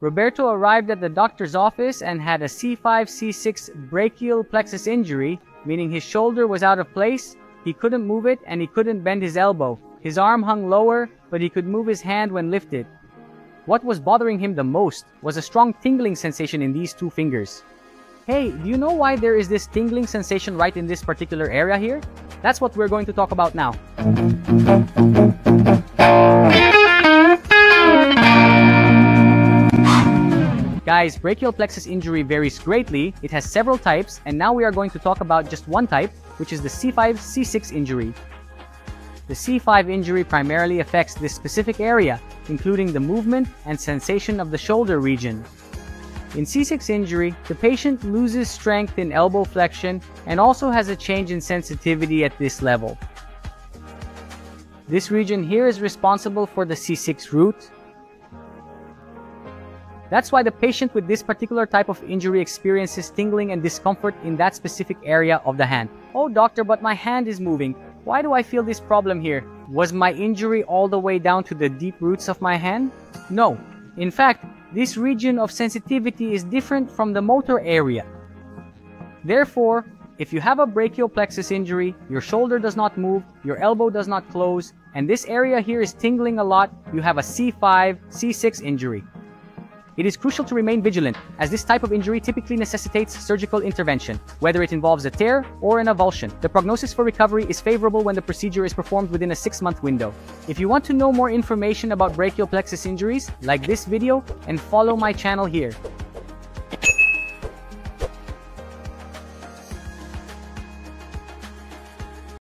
Roberto arrived at the doctor's office and had a C5-C6 brachial plexus injury, meaning his shoulder was out of place, he couldn't move it, and he couldn't bend his elbow. His arm hung lower, but he could move his hand when lifted. What was bothering him the most was a strong tingling sensation in these two fingers. Hey, do you know why there is this tingling sensation right in this particular area here? That's what we're going to talk about now. Guys, brachial plexus injury varies greatly. It has several types, and now we are going to talk about just one type, which is the C5-C6 injury. The C5 injury primarily affects this specific area, including the movement and sensation of the shoulder region. In C6 injury, the patient loses strength in elbow flexion and also has a change in sensitivity at this level. This region here is responsible for the C6 root, that's why the patient with this particular type of injury experiences tingling and discomfort in that specific area of the hand. Oh doctor, but my hand is moving. Why do I feel this problem here? Was my injury all the way down to the deep roots of my hand? No. In fact, this region of sensitivity is different from the motor area. Therefore, if you have a brachial plexus injury, your shoulder does not move, your elbow does not close, and this area here is tingling a lot, you have a C5, C6 injury. It is crucial to remain vigilant, as this type of injury typically necessitates surgical intervention, whether it involves a tear or an avulsion. The prognosis for recovery is favorable when the procedure is performed within a 6-month window. If you want to know more information about brachial plexus injuries, like this video and follow my channel here.